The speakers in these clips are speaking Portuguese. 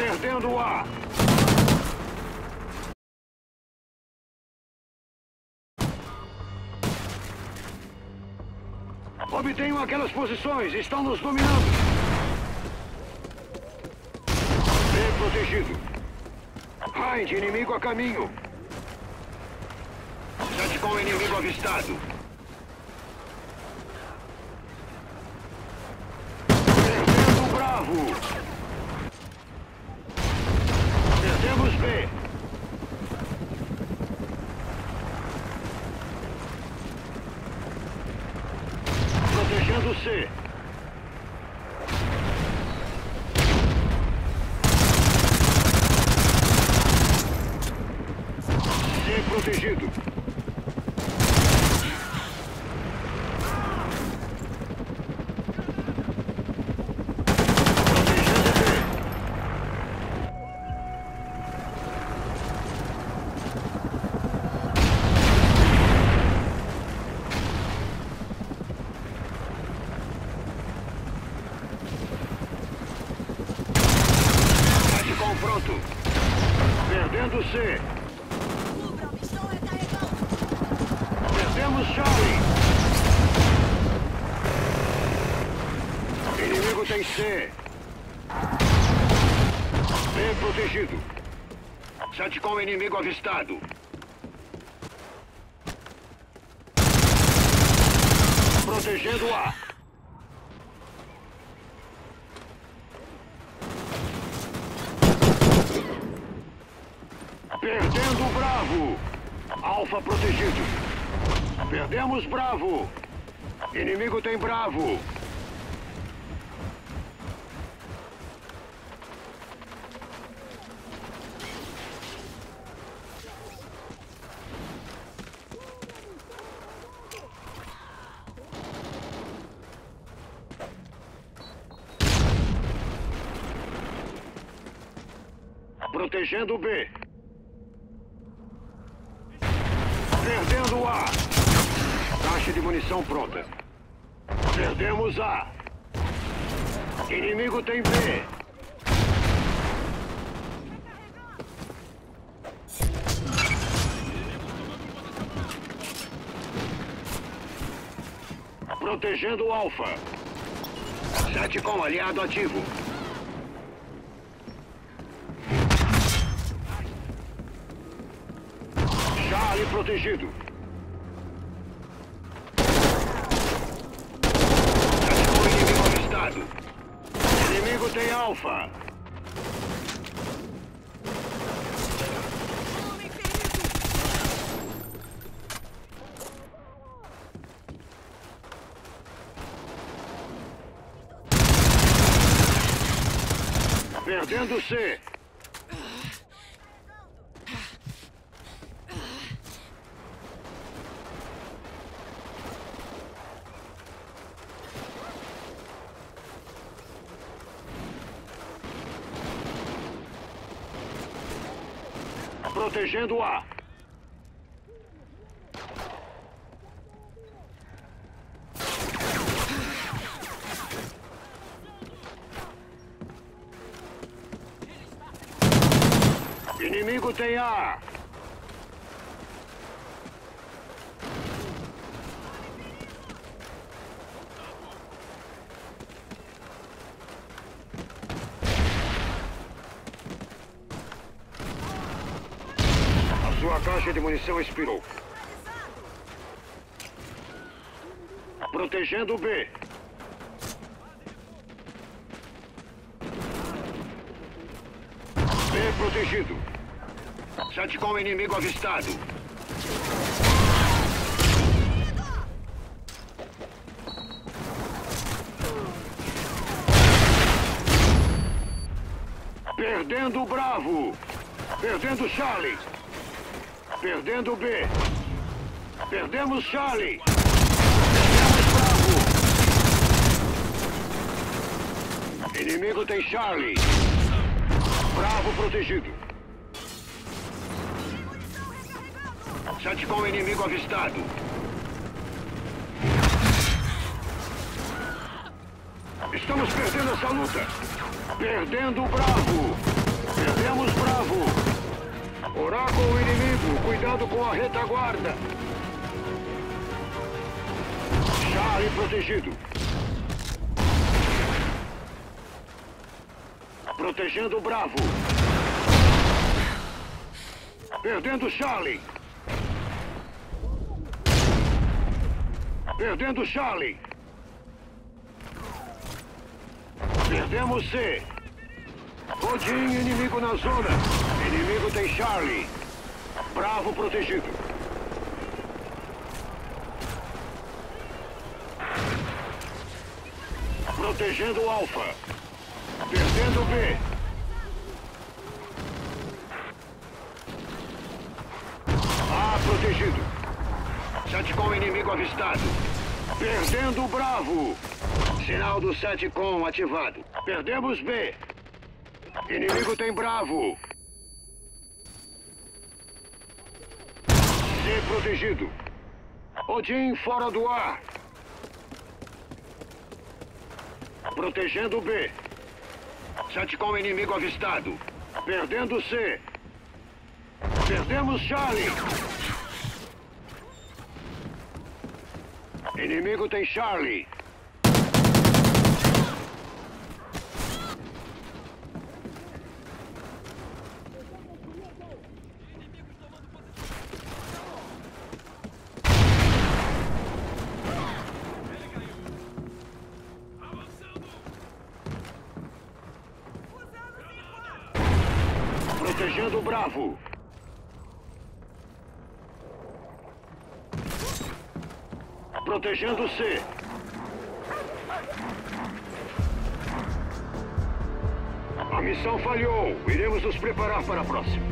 Perdendo o ar. Obtenham aquelas posições. Estão nos dominando. Bem protegido. Hind, inimigo a caminho. Sete com o inimigo avistado. Perdendo o Bravo. Perdemos B. Protegendo C. C protegido. Protegendo B. Tá de confronto. Perdendo C. Cubra, missão recarregando. Perdemos Charlie. Inimigo tem C. B protegido. Satcom inimigo avistado. Protegendo A. Perdendo o Bravo. Alfa protegido. Perdemos Bravo. Inimigo tem Bravo. Protegendo B. Perdendo A. Caixa de munição pronta. Perdemos A. Inimigo tem B. Protegendo Alfa. Sete com aliado ativo. Protegido. Com inimigo avistado. Inimigo tem Alfa. Perdendo C. Protegendo A. Inimigo tem A. A sua caixa de munição expirou. Protegendo o B. B protegido. Satcom inimigo avistado. Perdendo o Bravo. Perdendo Charlie. Perdendo B. Perdemos Charlie. Perdemos Bravo. Inimigo tem Charlie. Bravo protegido. Satcom inimigo avistado. Estamos perdendo essa luta. Perdendo Bravo. Perdemos Bravo. Oráculo inimigo, cuidado com a retaguarda. Charlie protegido. Protegendo Bravo. Perdendo Charlie. Perdendo Charlie. Perdemos C. Odin, inimigo na zona. Inimigo tem Charlie. Bravo protegido. Protegendo Alpha. Perdendo B. A protegido. Satcom inimigo avistado. Perdendo Bravo. Sinal do Satcom ativado. Perdemos B. Inimigo tem Bravo. C protegido. Odin fora do ar. Protegendo B. Satcom inimigo avistado. Perdendo C. Perdemos Charlie. Inimigo tem Charlie. Protegendo o Bravo. Protegendo C. A missão falhou. Iremos nos preparar para a próxima.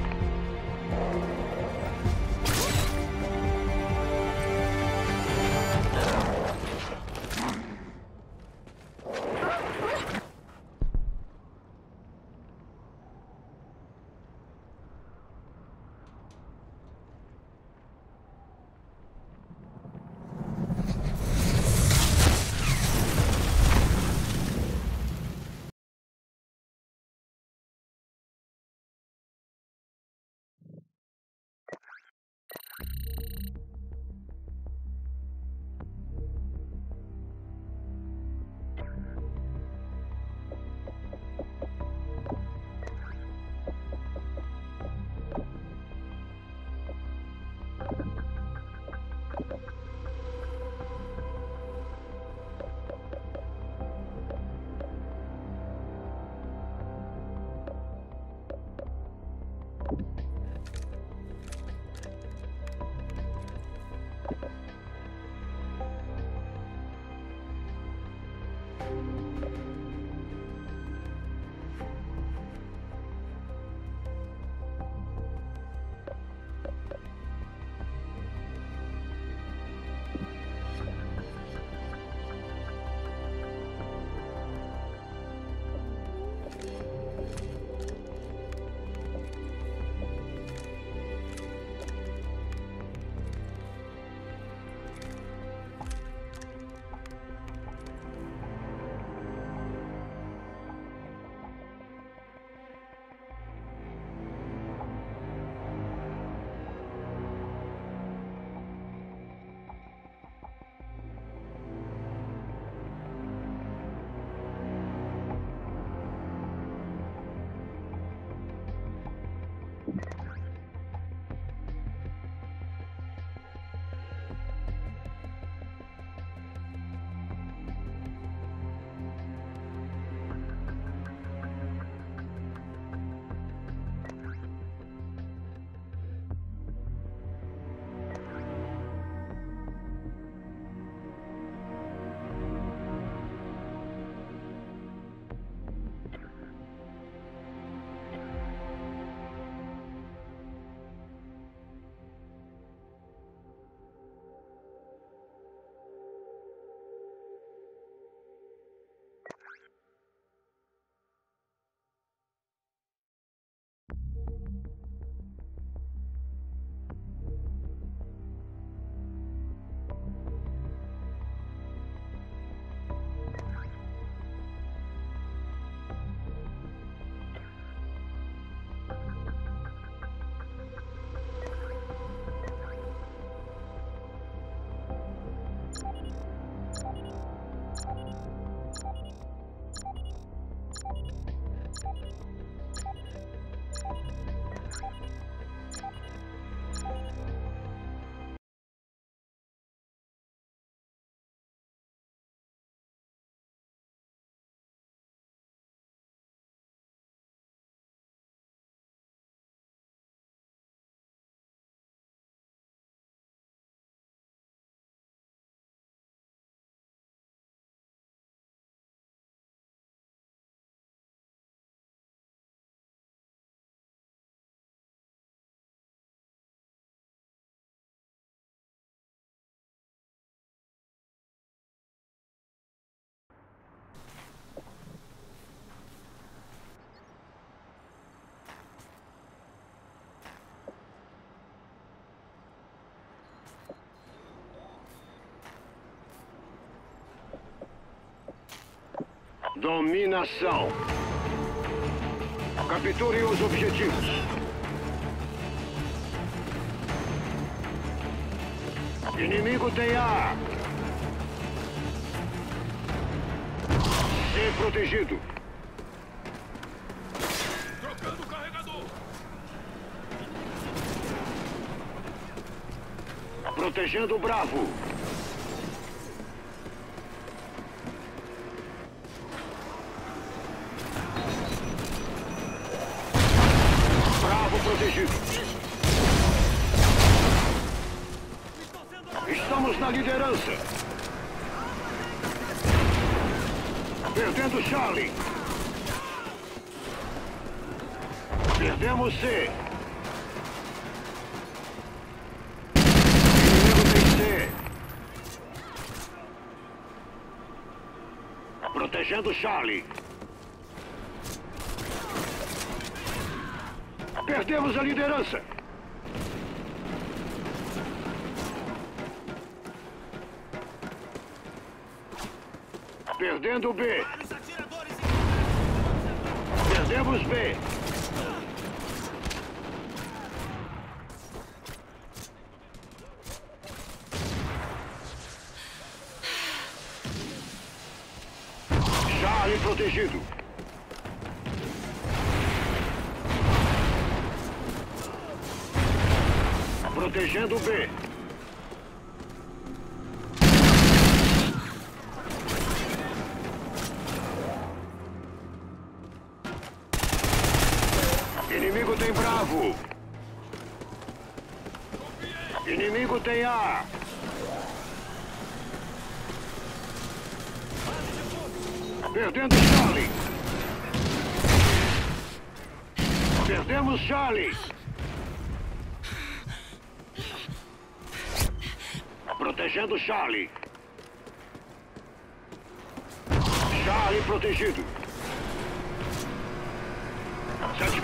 Dominação. Capturem os objetivos. Inimigo tem A. C protegido. Trocando o carregador. Protegendo o. Bravo protegido. Estamos na liderança. Perdendo Charlie. Perdemos C. Inimigo tem C. Protegendo Charlie. Perdemos a liderança. Perdendo B. Perdemos B. Charlie protegido. Protegendo B. Charlie. Charlie protegido.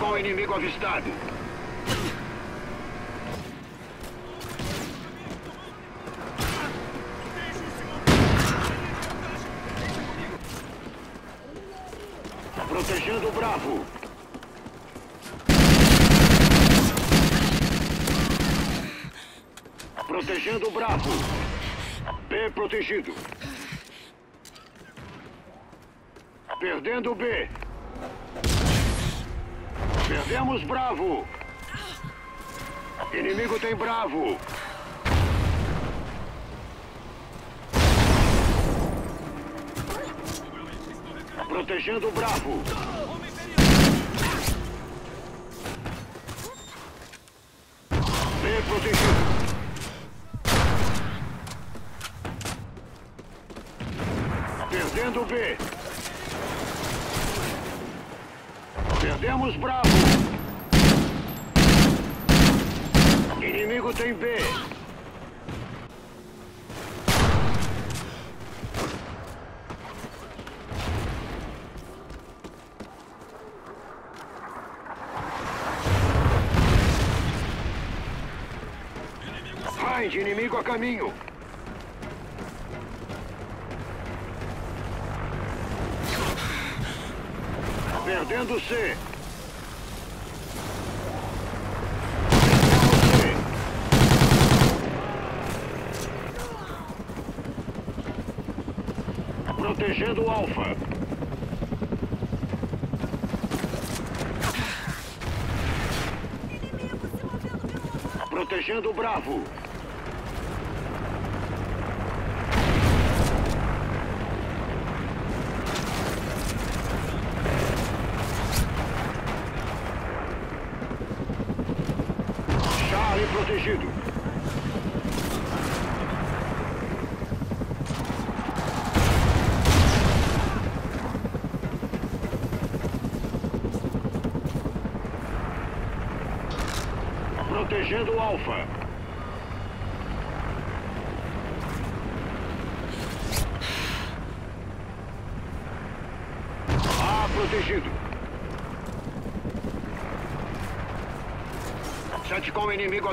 O inimigo avistado. Protegendo o Bravo. Protegendo o Bravo. B protegido. Perdendo B. Perdemos Bravo. Inimigo tem Bravo. Protegendo Bravo. B protegido. Perdendo B. Perdemos Bravo. Inimigo tem B. Hind, inimigo a caminho. Perdendo C. Protegendo o Alfa. Protegendo o Bravo.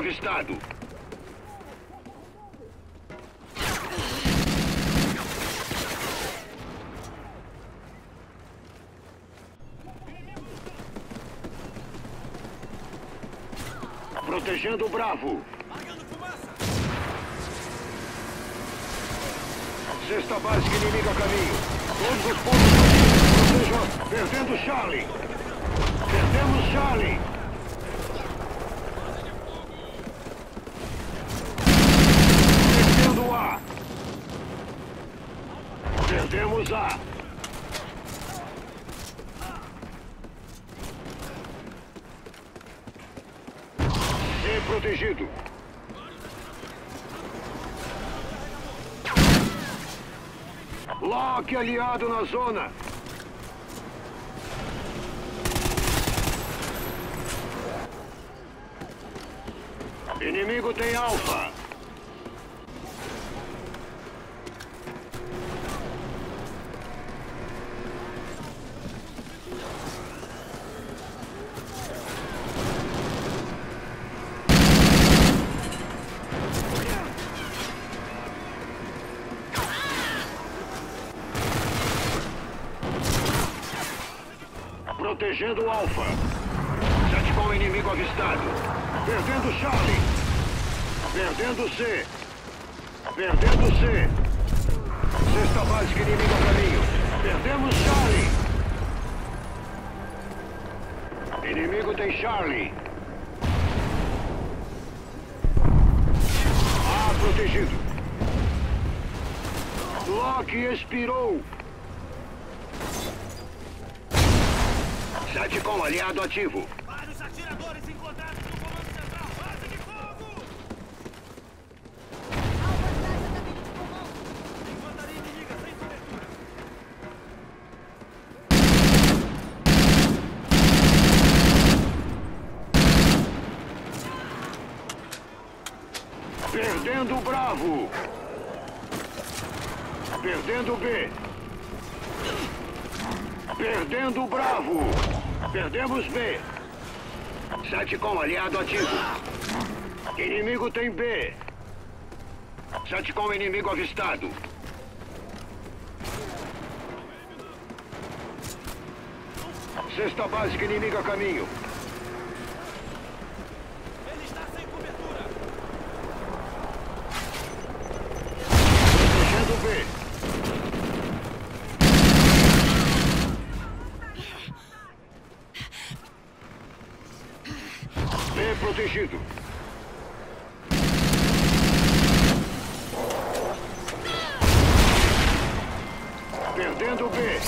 avistado. Protegendo o Bravo. Na zona. Inimigo tem alfa. Protegendo o alfa. Sete com o inimigo avistado. Perdendo Charlie. Perdendo C. Perdendo C. Sexta básica inimigo a caminho. Perdemos Charlie. Inimigo tem Charlie. A protegido. Lock expirou. Sete com aliado ativo. Vários atiradores encontrados no comando central! Base de fogo! Alvo atrás da cabine de comando. Infantaria inimiga sem cobertura! Perdendo o Bravo. Perdendo o B. Perdendo o Bravo. Perdemos B. Sete com aliado ativo. Inimigo tem B. Sete com inimigo avistado. Sexta básica inimiga a caminho. Ele está sem cobertura! Protegendo B. B protegido. Perdendo B.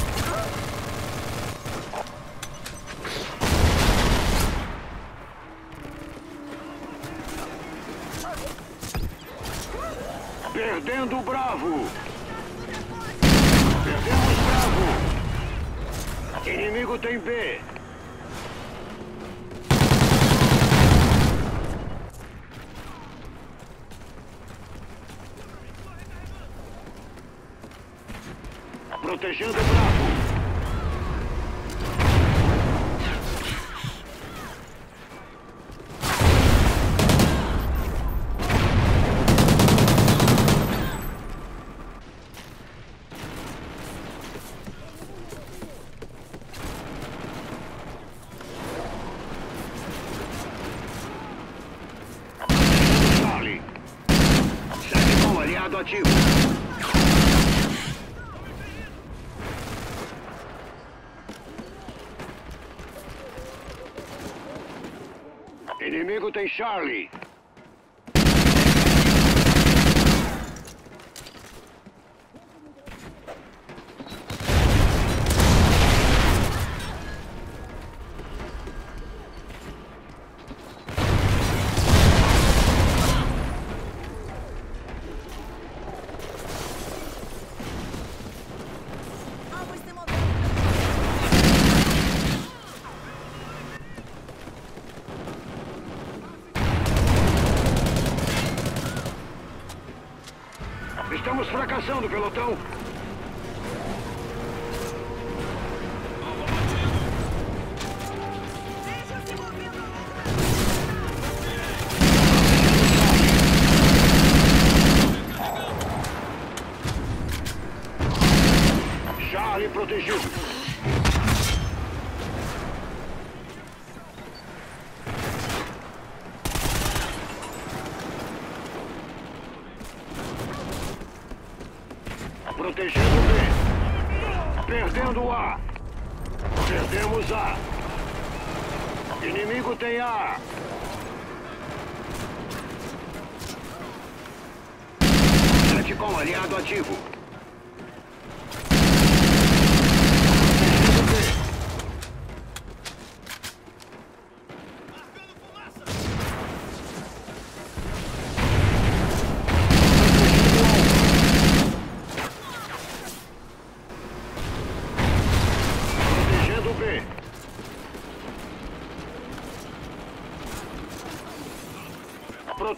Perdendo Bravo. Perdemos Bravo. Inimigo tem B. Protegendo Bravo. Charlie. Segue com aliado ativo. Inimigo tem Charlie. Alvo se movendo. Fracassando, pelotão.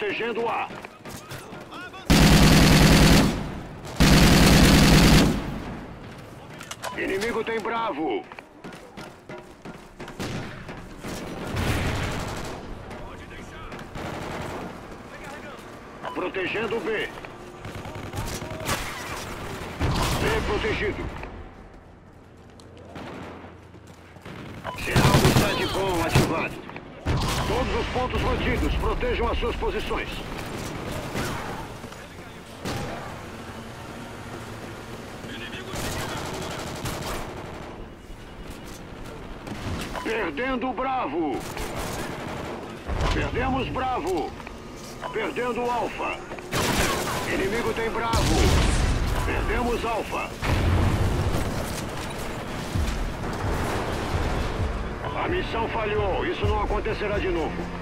Protegendo A. Inimigo tem Bravo. Protegendo B. B protegido. Sinal do SATCOM ativado. Todos os pontos mantidos, protejam as suas posições. Perdendo Bravo. Perdemos Bravo. Perdendo Alfa. Inimigo tem Bravo. Perdemos Alfa. A missão falhou. Isso não acontecerá de novo.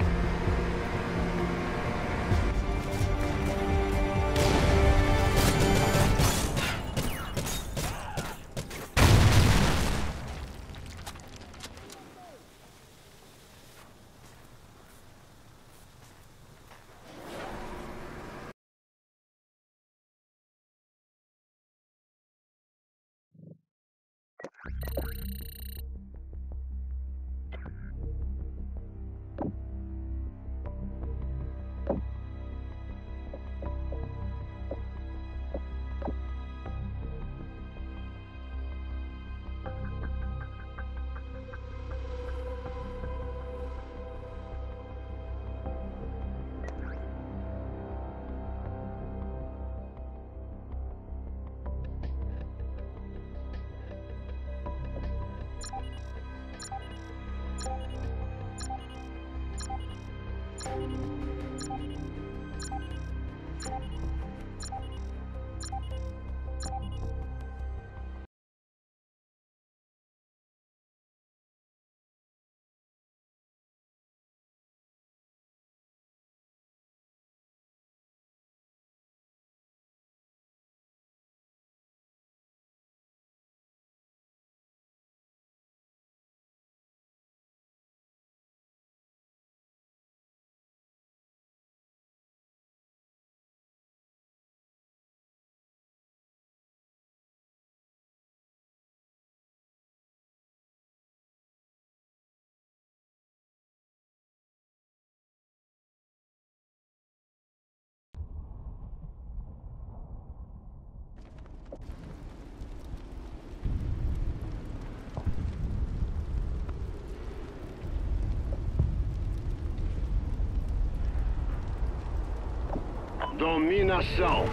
Dominação.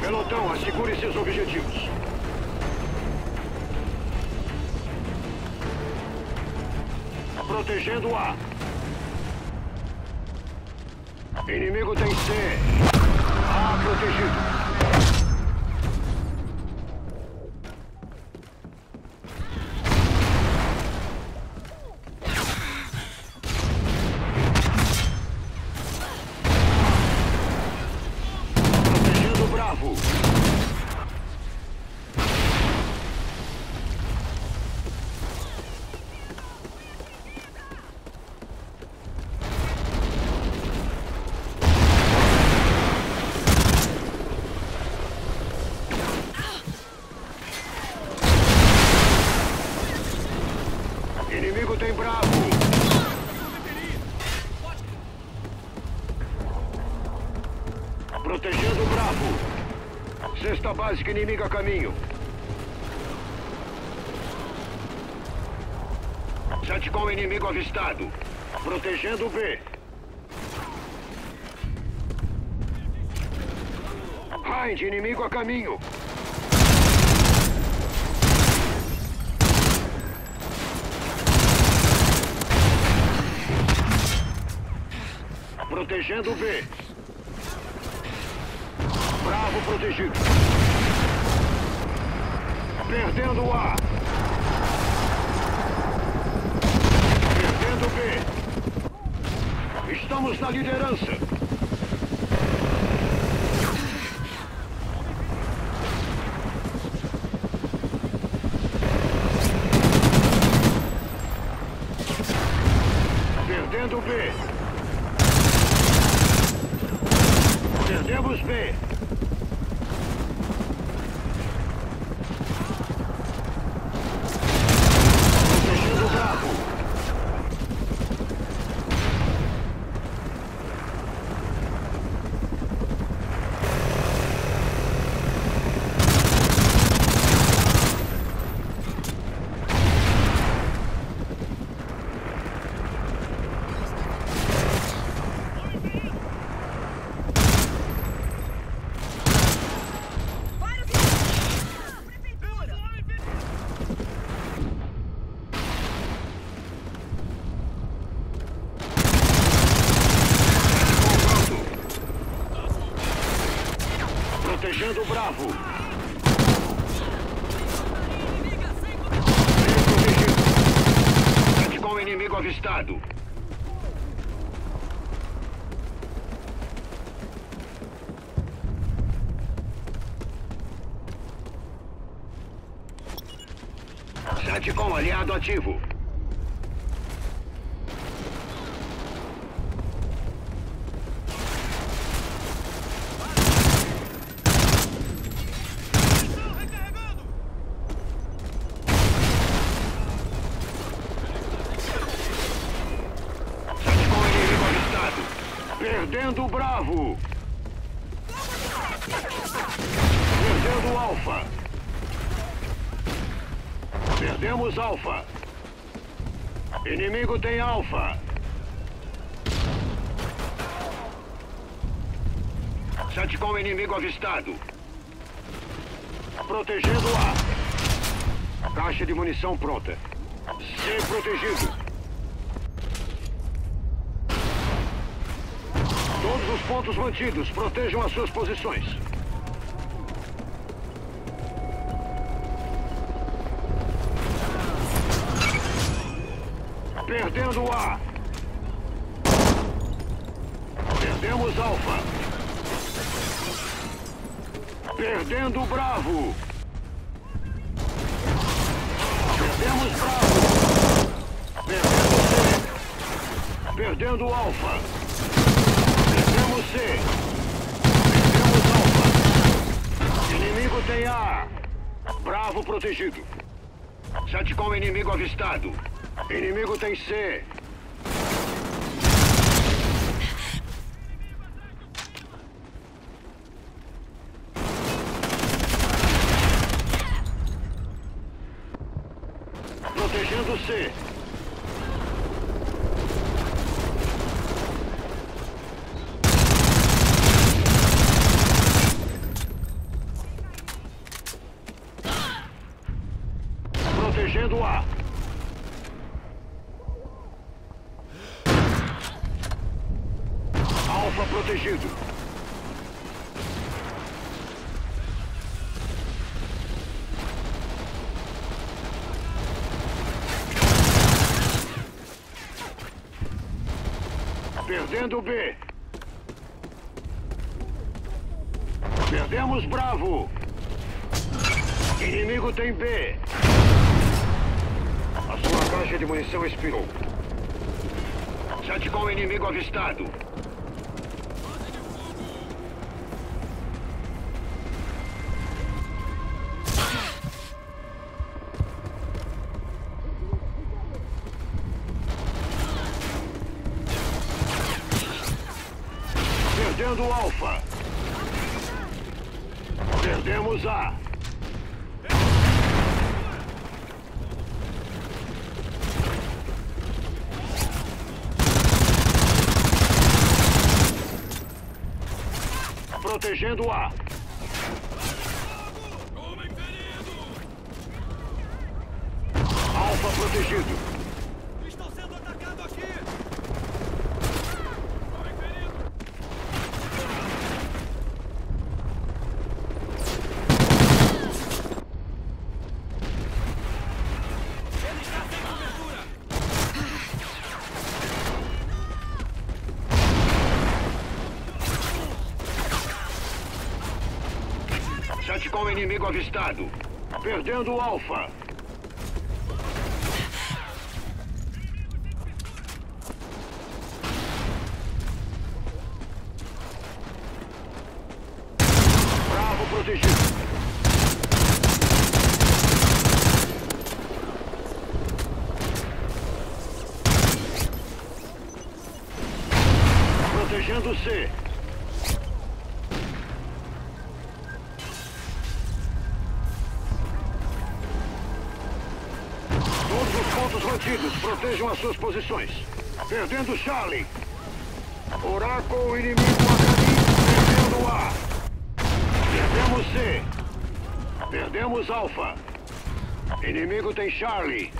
Pelotão, assegure seus objetivos. Protegendo A. Inimigo tem C. A protegido. Básica inimiga a caminho. Satcom inimigo avistado. Protegendo o B. Find, inimigo a caminho. Protegendo o B. Bravo protegido. Perdendo o A. Perdendo o B. Estamos na liderança. Inimigo avistado. Protegendo A. Caixa de munição pronta. C protegido. Todos os pontos mantidos. Protejam as suas posições. Perdendo A. Perdemos Alfa. Perdendo Bravo. Perdemos Bravo. Perdendo C. Perdendo Alfa. Perdemos C. Perdemos Alfa. Inimigo tem A. Bravo protegido. Satcom inimigo avistado. Inimigo tem C. Protegendo C. Protegendo A. Alfa protegido. B. Perdemos Bravo. Inimigo tem B. A sua caixa de munição expirou. Satcom inimigo avistado. Drone inimigo avistado. Perdendo o Alfa. Charlie. Oráculo inimigo Acadinho perdendo A. Perdemos C. Perdemos Alpha. Inimigo tem Charlie.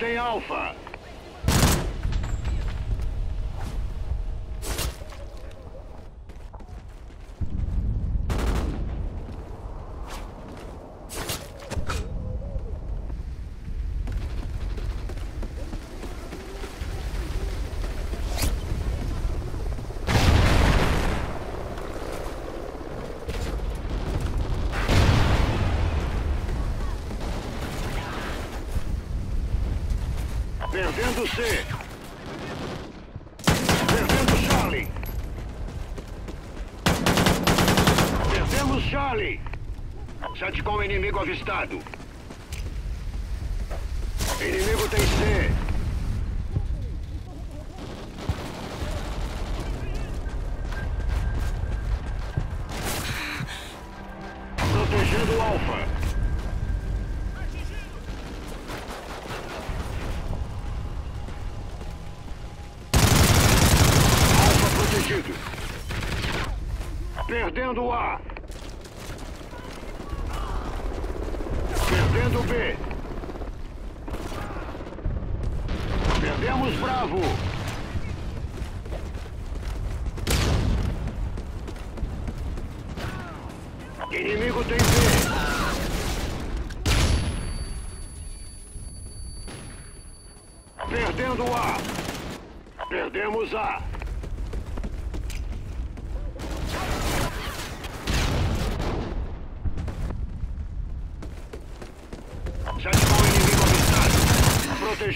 The Alpha. Perdendo C. Perdendo Charlie. Perdemos Charlie. Satcom inimigo avistado. Inimigo tem C.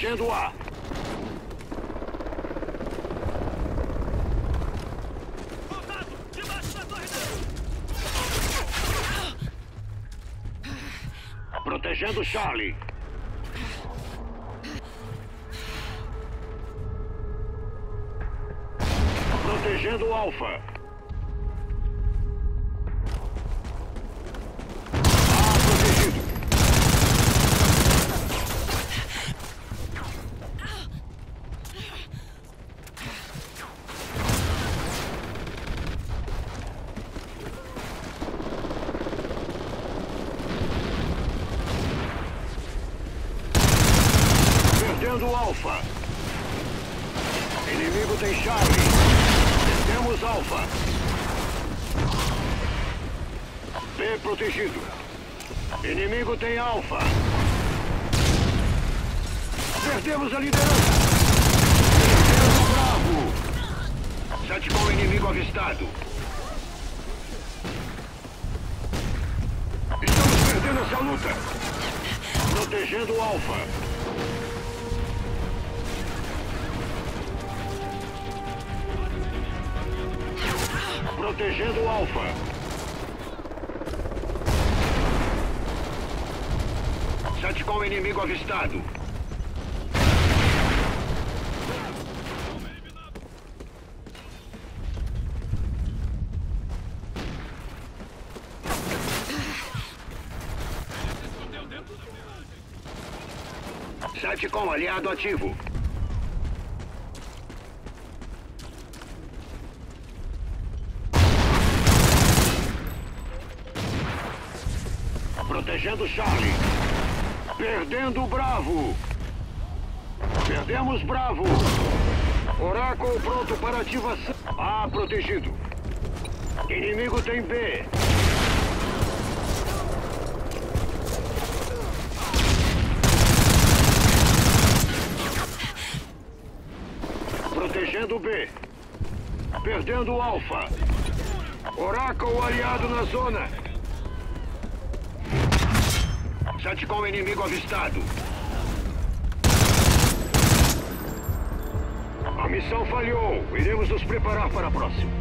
protegendo A. Contato! Da torre! Protegendo Charlie. Satcom inimigo avistado. Satcom aliado ativo. Protegendo Charlie. Perdendo Bravo. Perdemos Bravo. Oráculo pronto para ativação. A protegido. Inimigo tem B. Protegendo B. Perdendo Alfa. Oráculo aliado na zona. Satcom inimigo avistado. A missão falhou. Iremos nos preparar para a próxima.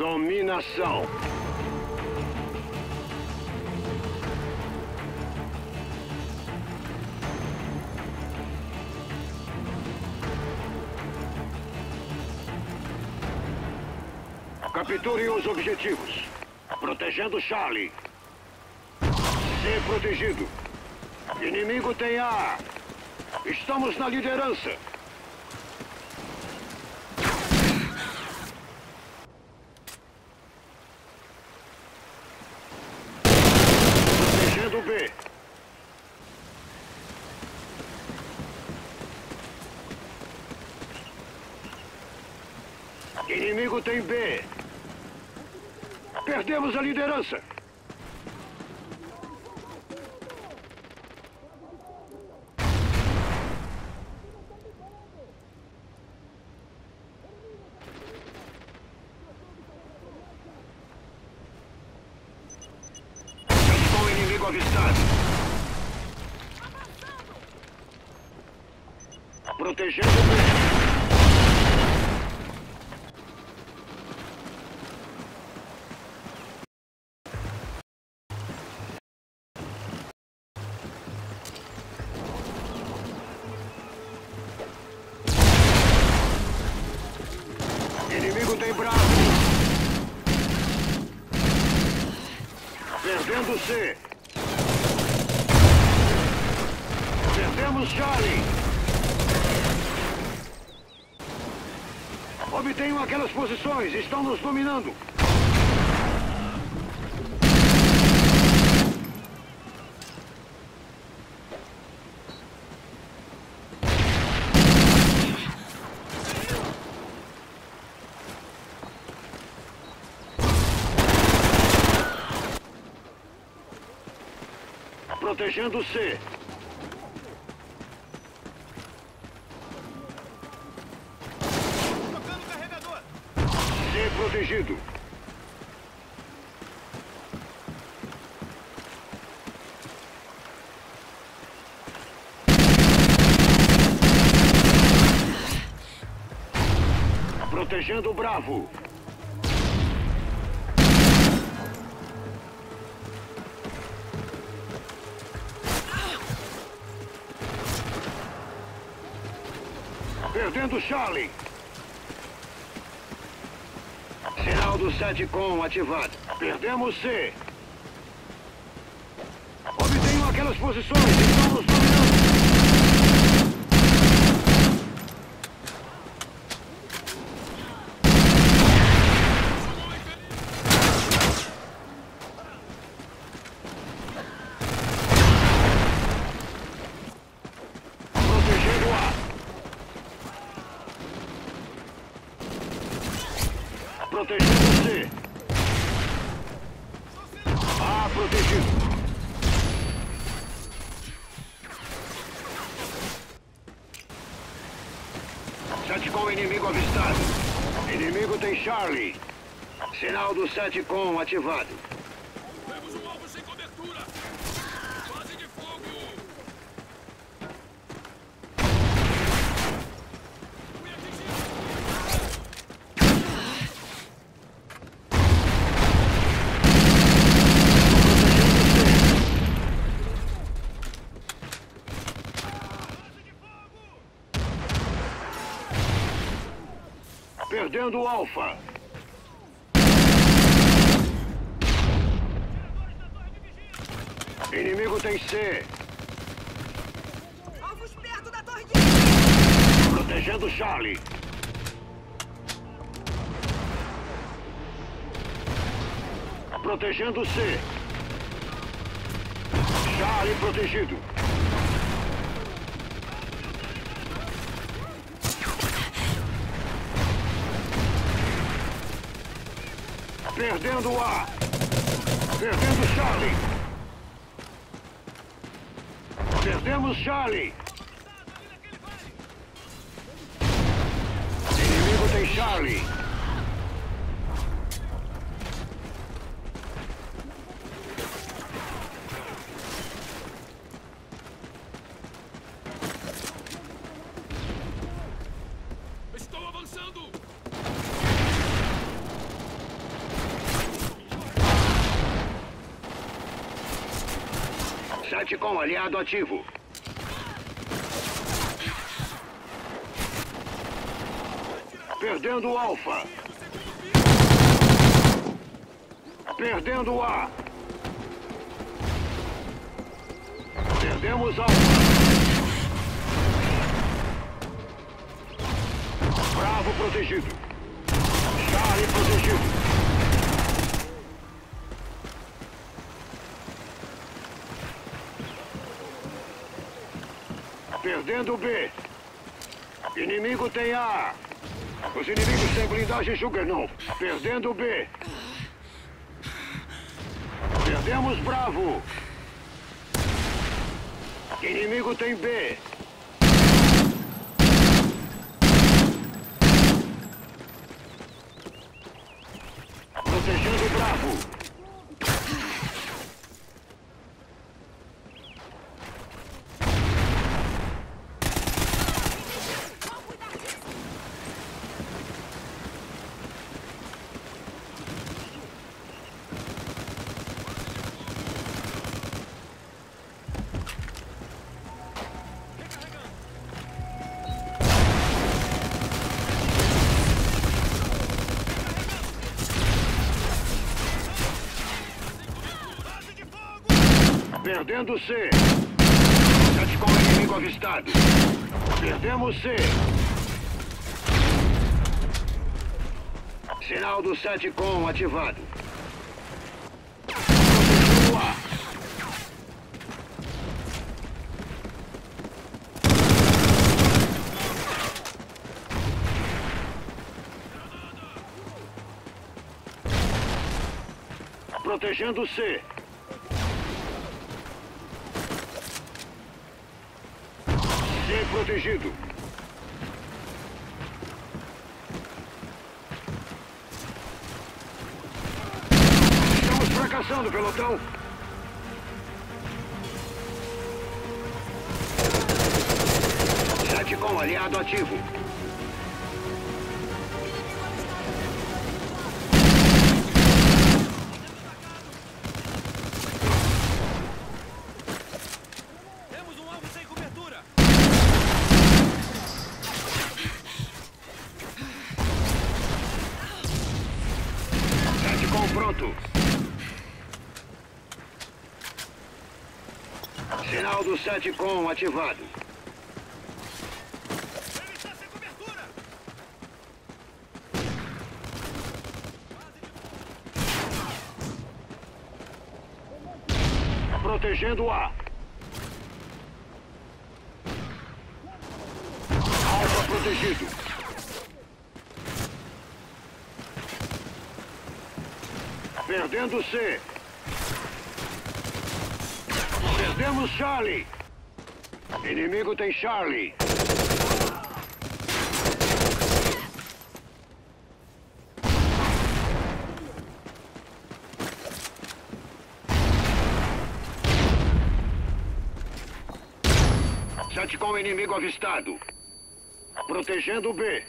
Dominação. Capture os objetivos. Protegendo Charlie. C protegido. Inimigo tem A. Estamos na liderança. B. Inimigo tem B. Perdemos a liderança. Obtenham aquelas posições. Estão nos dominando. Protegendo C. Protegido. Protegendo o Bravo. Perdendo Charlie. Sinal do 7 com ativado. Perdemos C. Obtenham aquelas posições. Estamos dominando. Protegendo A. Protegendo C. A protegido. Sete com inimigo avistado. Inimigo tem Charlie. Sinal do 7 com ativado. Temos um alvo sem cobertura. Base de fogo. Fui atingido. Perdendo o Alfa. Inimigo tem C. Alvos perto da torre de... Protegendo Charlie. Protegendo C. Charlie protegido. Perdendo A. Perdendo Charlie. Perdemos Charlie. Inimigo tem Charlie. Estou avançando. Sete com aliado ativo. Perdendo Alfa. Perdendo A. Perdemos Alfa. Bravo protegido. Charlie protegido. Perdendo B. Inimigo tem A. Os inimigos têm blindagem Juggernaut. Perdendo B. Perdemos Bravo. Inimigo tem B. Protegendo Bravo. Base de fogo. Perdendo C. Sete inimigo avistado. Perdemos C. Sinal do 7 com ativado. Protegendo C. protegido. Estamos fracassando, pelotão. Satcom aliado ativo. Satcom ativado. Sem cobertura! Protegendo A. Alfa protegido. Perdendo C. Perdemos Charlie. Inimigo tem Charlie. Satcom inimigo avistado. Protegendo o B.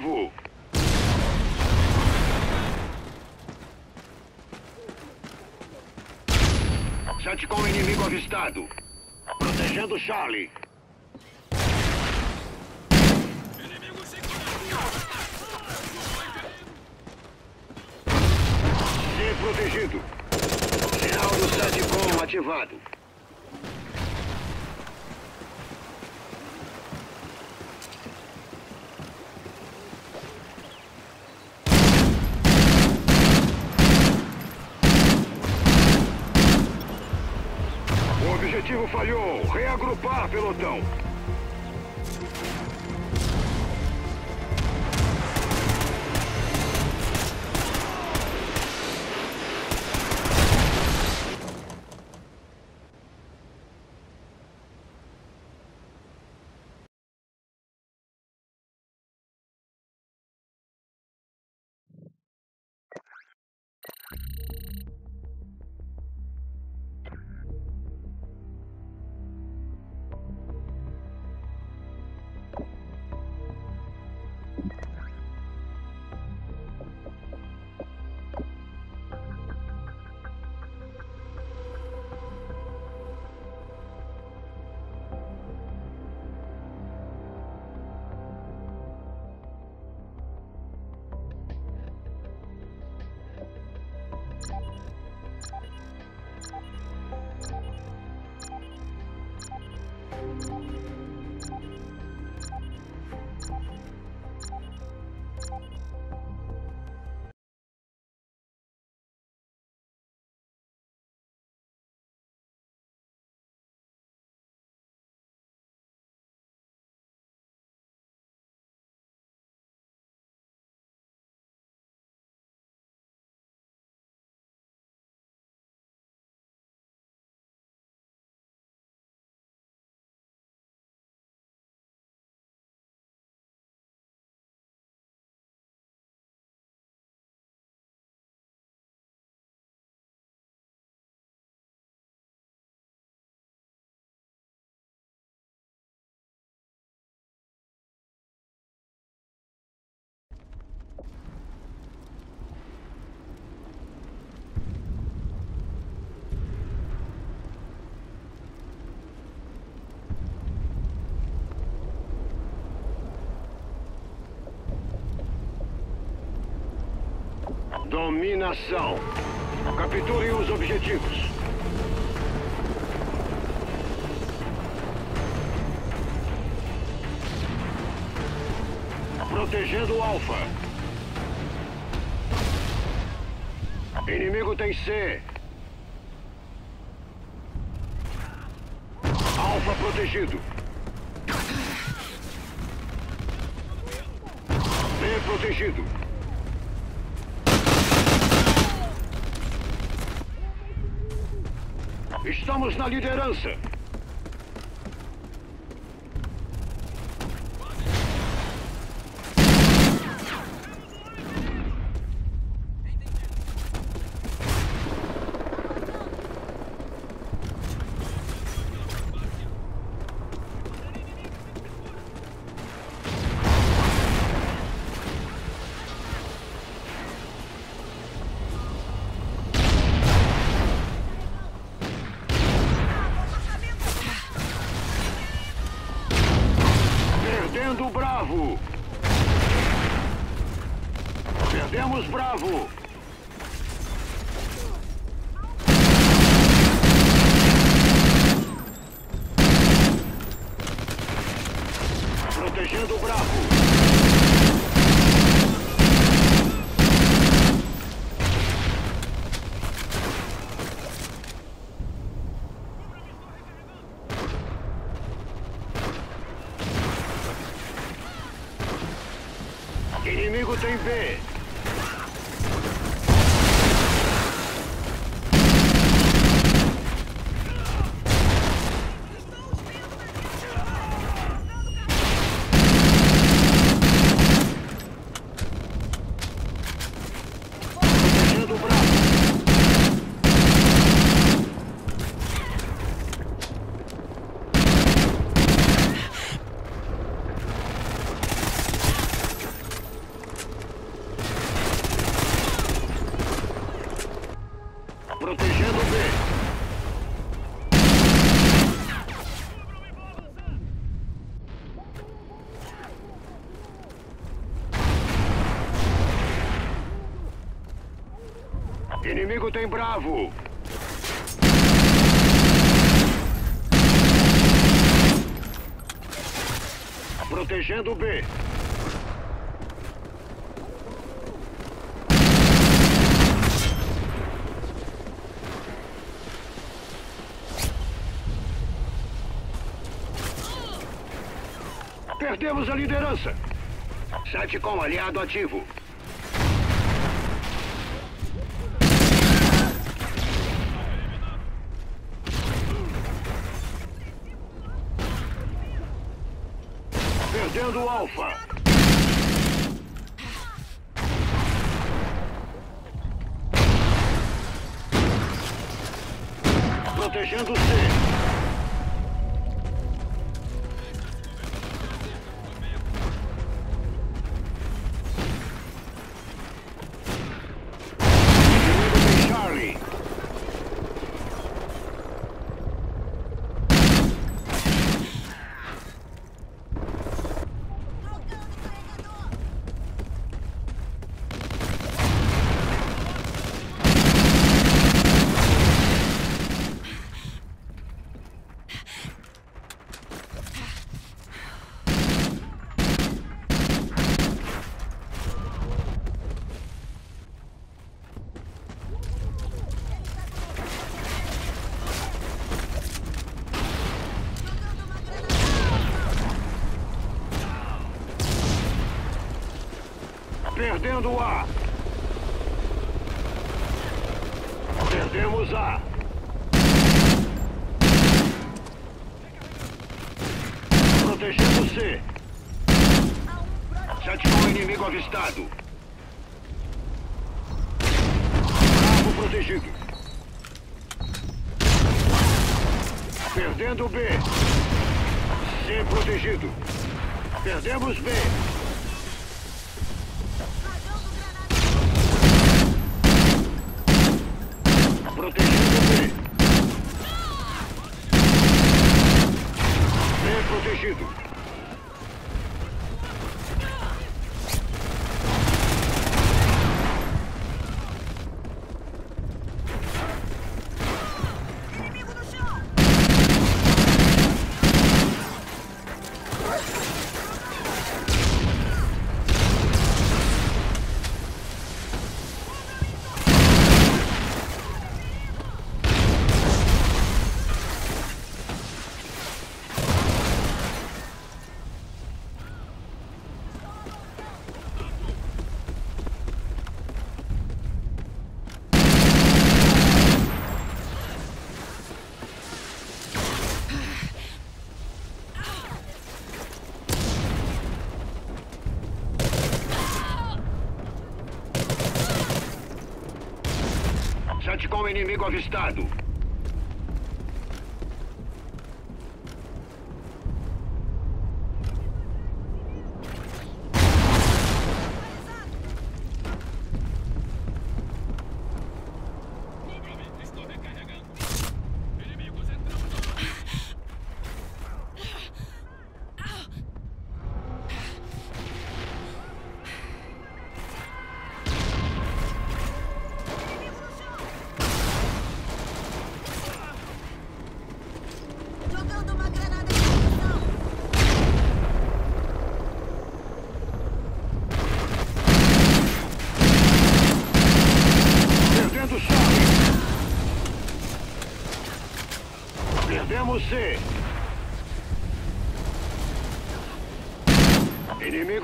Bravo. Satcom inimigo avistado. Protegendo Charlie. Inimigo! C protegido. Sinal do Satcom ativado. O objetivo falhou. Reagrupar, pelotão. Dominação. Capturem os objetivos. Protegendo o Alfa. Inimigo tem C. Alfa protegido. protegido. Estamos na liderança. Perdendo o Bravo. Perdemos Bravo. Protegendo o Bravo. Inimigo tem B. Protegendo o Bravo. Protegendo B. Inimigo tem Bravo. Protegendo B. Perdemos a liderança. Sete com aliado ativo. Perdendo o Alfa. Protegendo o C. Inimigo tem Charlie. Perdendo A. Perdemos A. Protegendo C. Sétimo inimigo avistado. Bravo protegido. Perdendo B. C protegido. Perdemos B. Protegendo B. B protegido. inimigo avistado.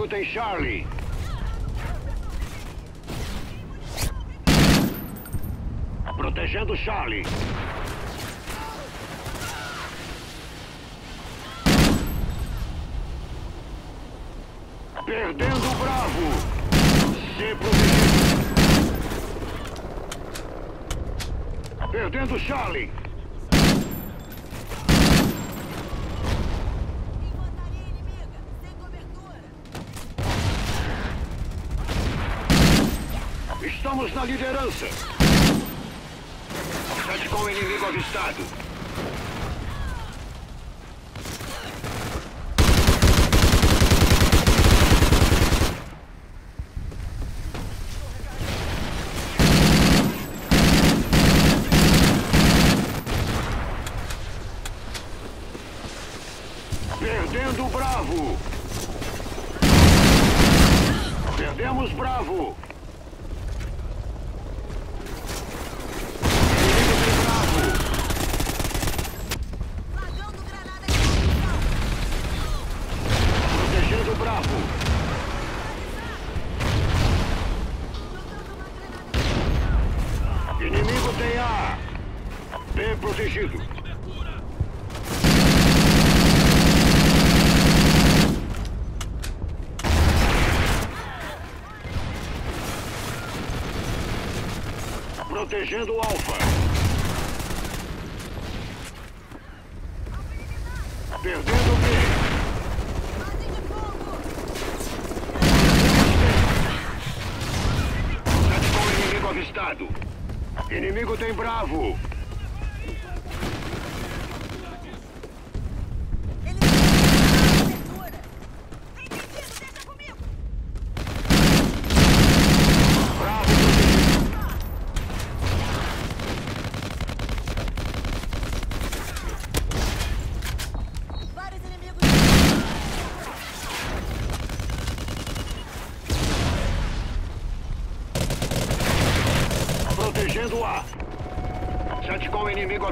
Escutem Charlie. Protegendo Charlie. Perdendo Bravo. Se protegendo. Perdendo Charlie. Estamos na liderança. Sete com o inimigo avistado. Perdendo o Bravo! Protegendo o Alfa.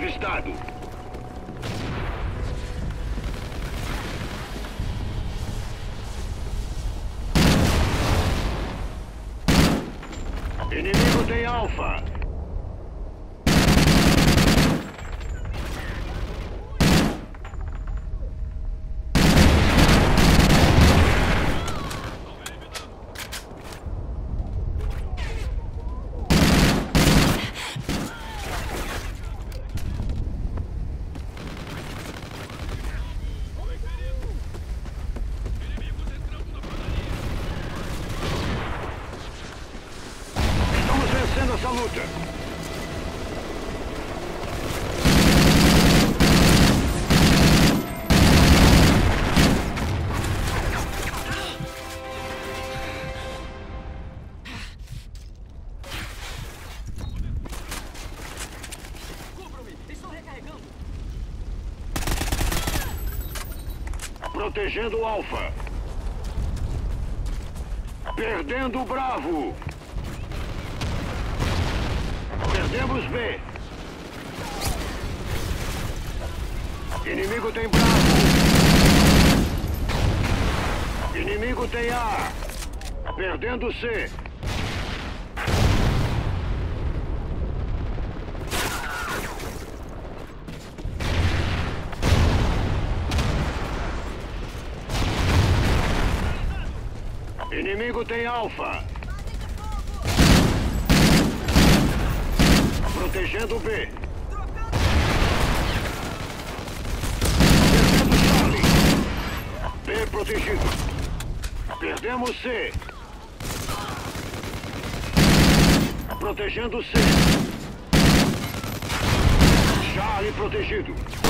avistado. protegendo o Alfa. Perdendo o Bravo. Perdemos B. Inimigo tem Bravo. Inimigo tem A. Perdendo C. Inimigo tem alfa. Protegendo B. Perdemos Charlie. B protegido. Perdemos C. Protegendo C. Charlie protegido.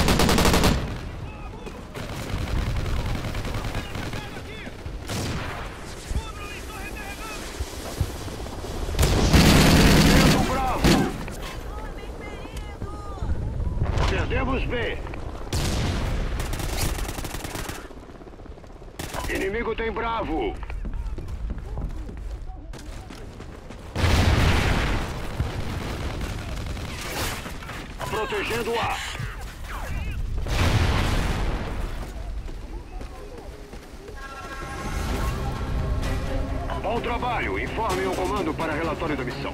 Protegendo A. Bom trabalho. Informe o comando para relatório da missão.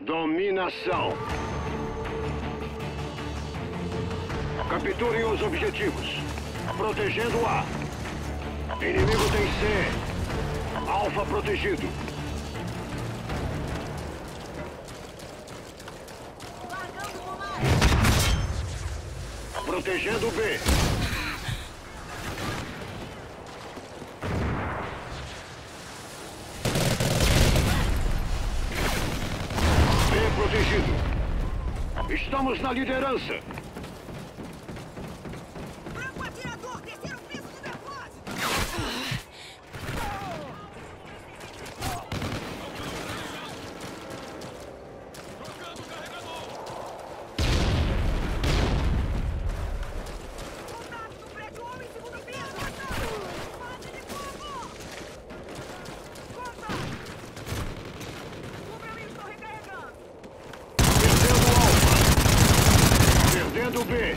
Dominação. Capturem os objetivos. Protegendo A. Inimigo tem C. Alfa protegido. Protegendo. B protegido. Estamos na liderança. Franco atirador. Terceiro piso do depósito. Trocando o carregador. Contato no prédio. Homem segundo piso. Base de fogo. Conta. Cubra-me. Estou recarregando. Perdendo Alfa. Perdendo B.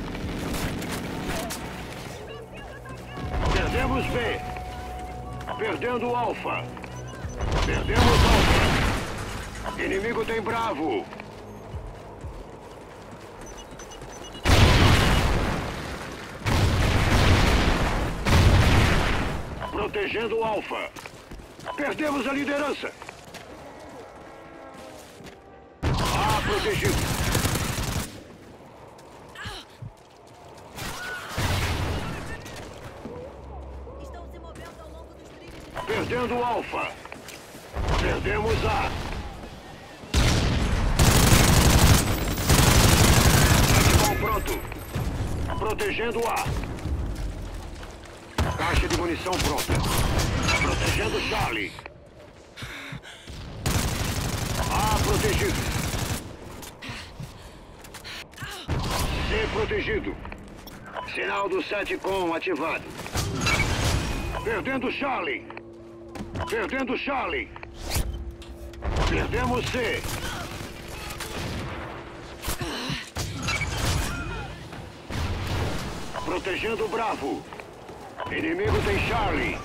Perdemos B. Perdendo Alfa. Perdemos Alfa. Inimigo tem Bravo. Protegendo Alfa. Perdemos a liderança. Ah, protegido. Estão se movendo ao longo dos trilhos. Perdendo Alfa. Perdemos A. Animal pronto. Protegendo A. Caixa de munição pronta. Protegendo Charlie. A protegido. protegido. Sinal 7-com ativado. Perdendo Charlie. Perdendo Charlie. Perdemos C. Protegendo Bravo. Inimigo tem Charlie.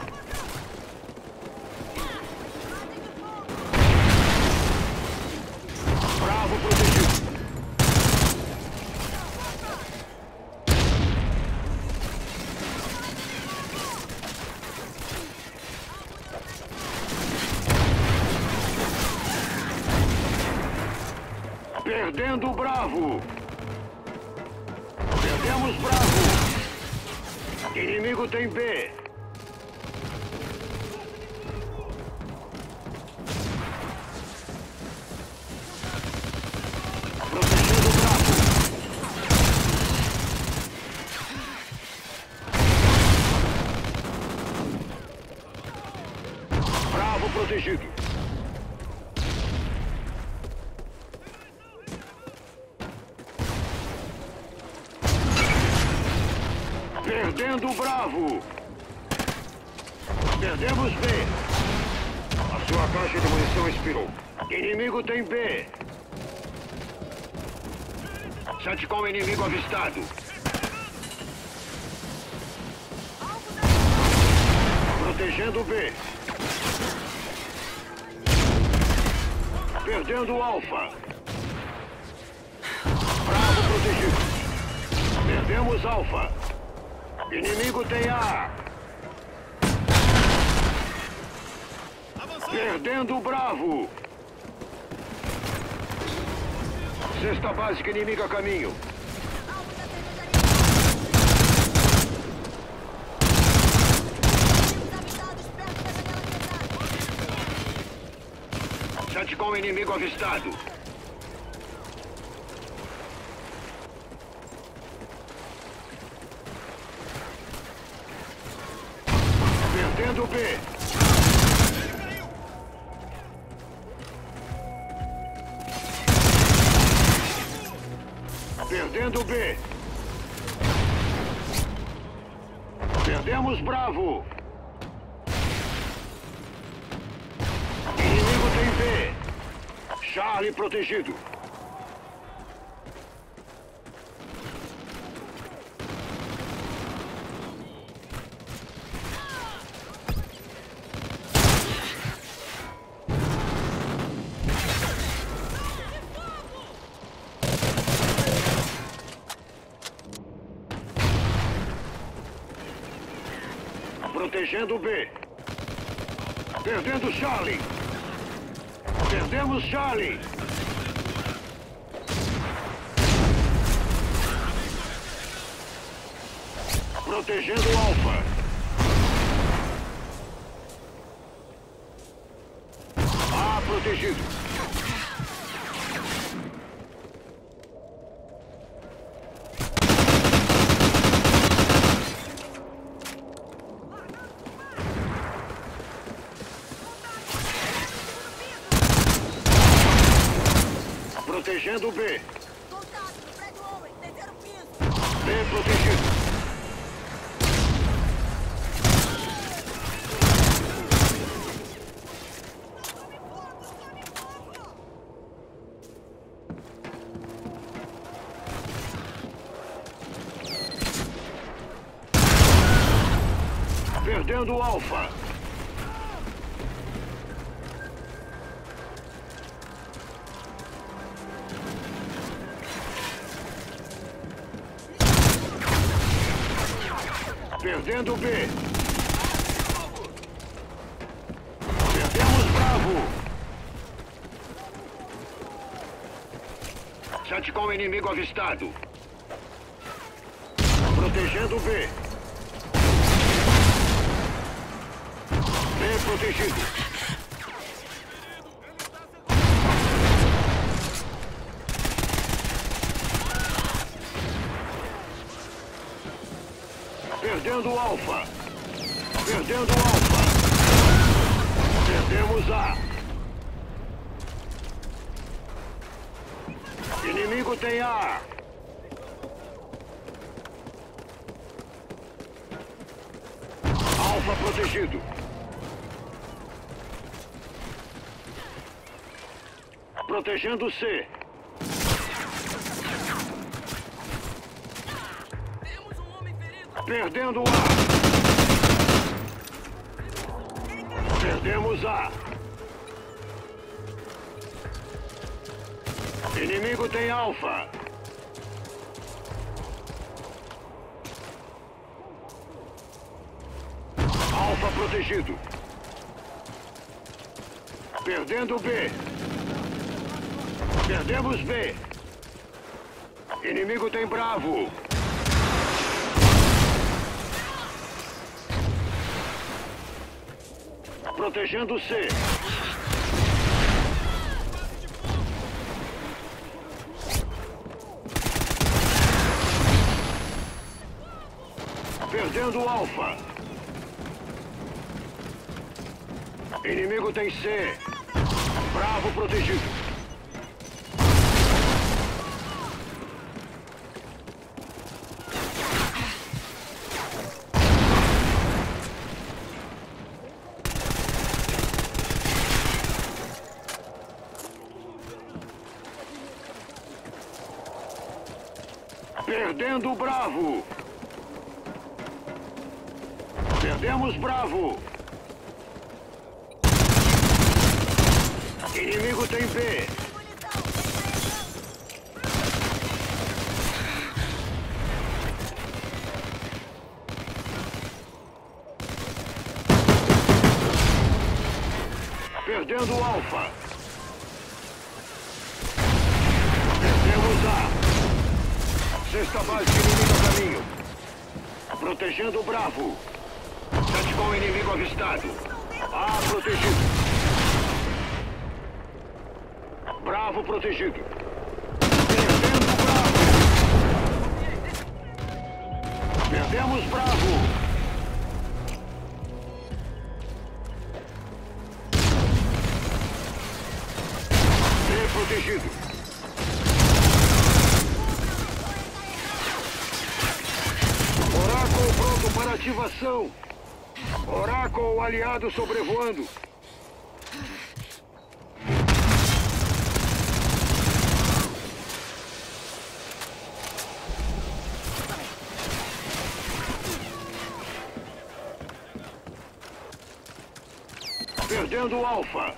Protegido. Perdendo Bravo. Perdemos B. A sua caixa de munição expirou. Inimigo tem B. Satcom inimigo avistado. Protegendo B. Perdendo o Alfa. Bravo protegido. Perdemos Alfa. Inimigo tem A. Perdendo o Bravo. Cesta básica inimiga a caminho. Quebrada. Satcom inimigo avistado. Protegendo B. Perdendo Charlie. Perdemos Charlie. Protegendo. A protegido. Protegendo B. Contato prédio terceiro piso. B protegido. Perdendo o Alfa. Avistado. Protegendo B. B protegido. Perdendo o Alfa. Perdendo o Alfa. Perdemos A. Inimigo tem A. Alfa protegido. Protegendo C. Temos um homem ferido. Perdendo A. Perdemos A. Inimigo tem Alfa. Alfa protegido. Perdendo B. Perdemos B. Inimigo tem Bravo. Protegendo C. Perdendo Alfa. Inimigo tem C. Bravo protegido. Perdendo Bravo. Perdemos Bravo. Inimigo tem B. Perdendo Alfa. Protegendo o Bravo. Tático inimigo avistado. A protegido. Bravo protegido. Perdendo Bravo. Perdemos Bravo. Aliado sobrevoando. Perdendo Alfa.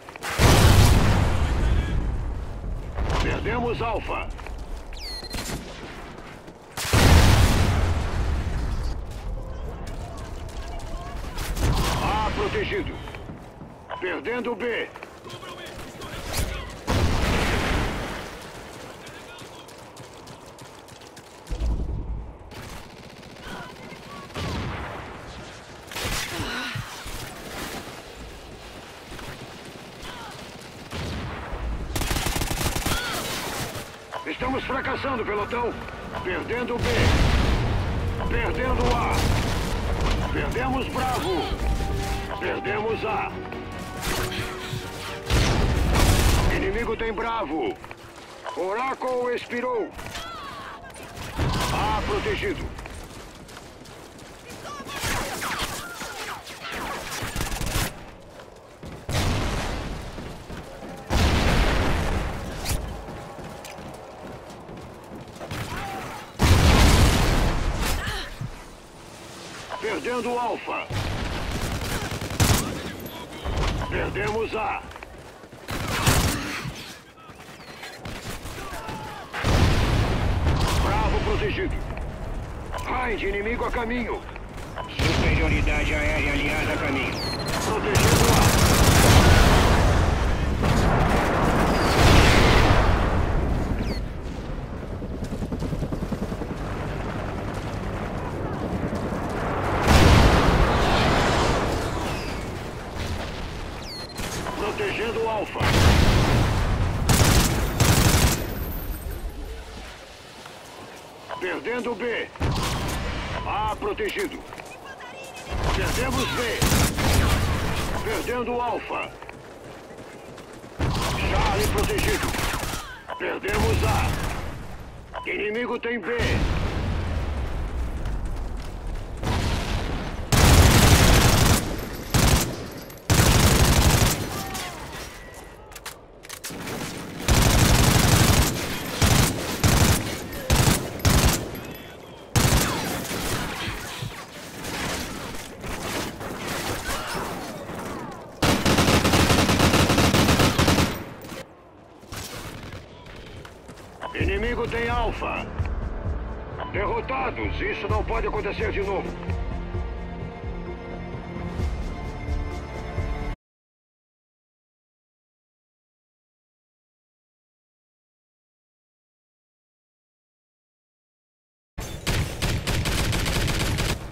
Perdemos Alfa. A protegido. Perdendo B. Estamos fracassando, pelotão. Perdendo B. Perdendo A. Perdemos Bravo. Perdemos A. Inimigo tem Bravo. Oráculo expirou. A protegido. Perdendo Alfa. Perdemos A. Bravo protegido. Hind, inimigo a caminho. Superioridade aérea aliada a caminho. Protegendo A. Protegendo o Alfa. Perdendo o B. A pode acontecer de novo.